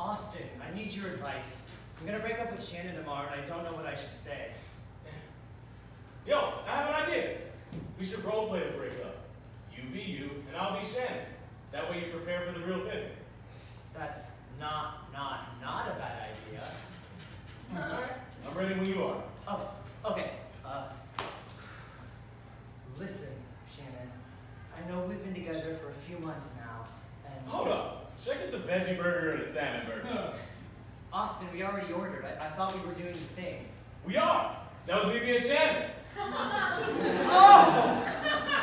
Austin, I need your advice. I'm gonna break up with Shannon tomorrow and I don't know what I should say. Yo, I have an idea. We should role play the breakup. You be you, and I'll be Shannon. That way you prepare for the real thing. That's not, not, not a bad idea. Alright, I'm ready when you are. Oh, okay. Uh, listen, Shannon. I know we've been together for a few months now, Hold up. Check out the veggie burger and the salmon burger. Austin, we already ordered. I, I thought we were doing the thing. We are. That was me being Shannon. Oh!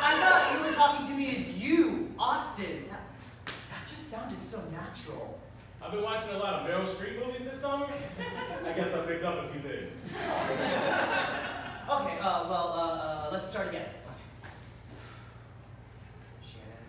I thought you were talking to me as you, Austin. That, that just sounded so natural. I've been watching a lot of Meryl Streep movies this summer. I guess I picked up a few things. Okay, uh, well, uh, uh, let's start again. Shannon,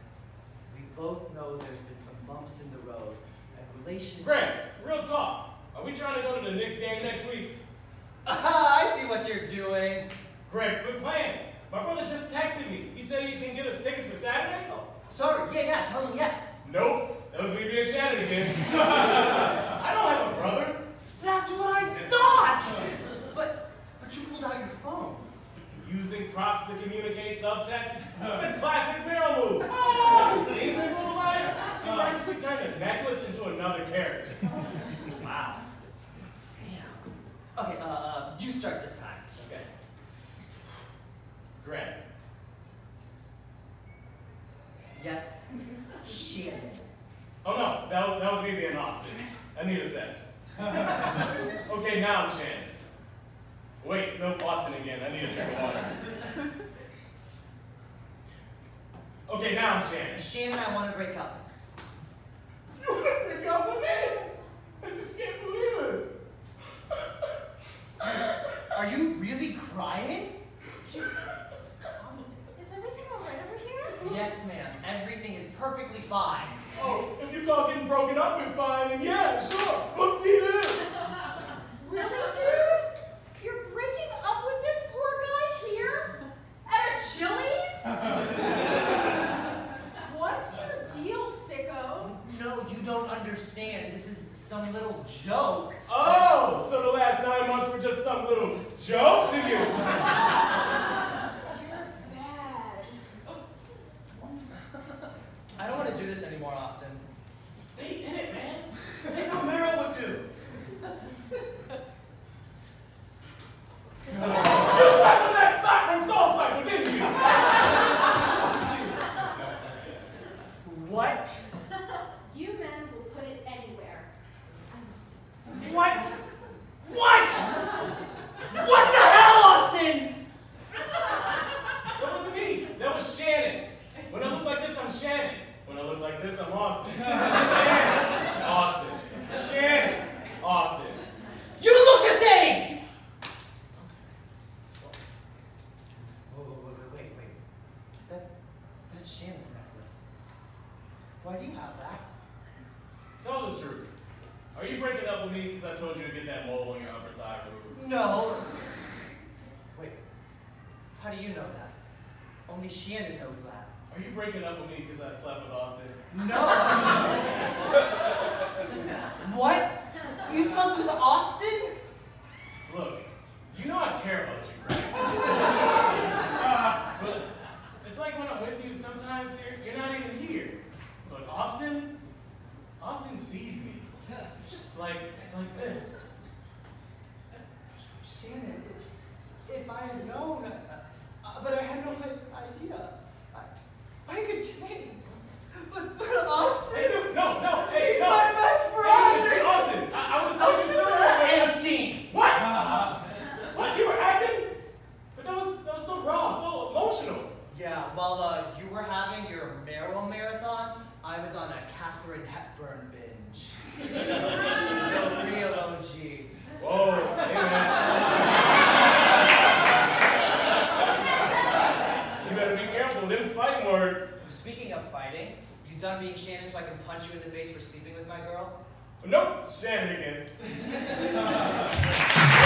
we both know there's been some bumps in the road, and relationships. Greg, real talk. Are we trying to go to the Knicks game next week? I see what you're doing. Greg, quit playing. My brother just texted me. He said he can get us tickets for Saturday. Oh, sorry. Yeah, yeah. Tell him yes. Nope. That was me being Shannon again. I don't have a brother. That's what I thought. But, but you pulled out your phone. Using props to communicate subtext? It's a classic Meryl move. Have you seen Big Little Lies? She practically turned a necklace into another character. Wow. Damn. Okay. Uh, uh, you start this time. Okay. Greg, Yes, Shannon. Oh no, that was, that was me being Austin. I need a sec. okay, now I'm Shannon. Wait, no Austin again. I need a drink of water. Okay, now I'm Shannon. Shannon, I want to break up. You want to break up with me? I just can't believe this. Are you really crying? Is everything all right over here? Yes, ma'am. Everything is perfectly fine. Oh, if you call getting broken up with fine, then yeah, sure. Whoop dee doo. Really, dude? You're breaking up with this poor guy here? At a Chili's? What's your deal, sicko? No, you don't understand. This is some little joke. Oh, so the last nine months were just some little joke to you. You're bad. I don't want to do this anymore, Austin. Stay in it, man. Ain't no Meryl would do. you slept with that thought from Soul Cycle, didn't you? What? You men will put it anywhere. What? What? What the hell, Austin? That wasn't me. That was Shannon. When I look like this, I'm Shannon. When I look like this, I'm Austin. Shannon. Austin. Shannon. Austin. You look the same! Whoa, whoa, wait, wait, wait, wait. That, that's Shannon's necklace. Why do you have that? Tell the truth. Are you breaking up with me because I told you to get that mole on your upper thigh removed? No. Wait, how do you know that? Only Shannon knows that. Are you breaking up with me because I slept with Austin? No. what? You slept with Austin? Look, you know I care about you, Greg. but it's like when I'm with you, sometimes you're, you're not even here. But Austin, Austin sees me. Like, like this. Shannon, if, if I had known, uh, uh, but I had no idea. I, I could change. But, but Austin, Hey, no, no, no, hey, he's no. my best friend. hey, Austin, I, I would have told you sooner. End scene. What? what? You were acting? But that was, that was so raw, so emotional. Yeah, while uh, you were having your Meryl marathon, I was on a Katharine Hepburn binge. the real OG. Whoa, hey man. you better be careful, them's fighting words. Speaking of fighting, you done being Shannon so I can punch you in the face for sleeping with my girl? Nope, Shannon again.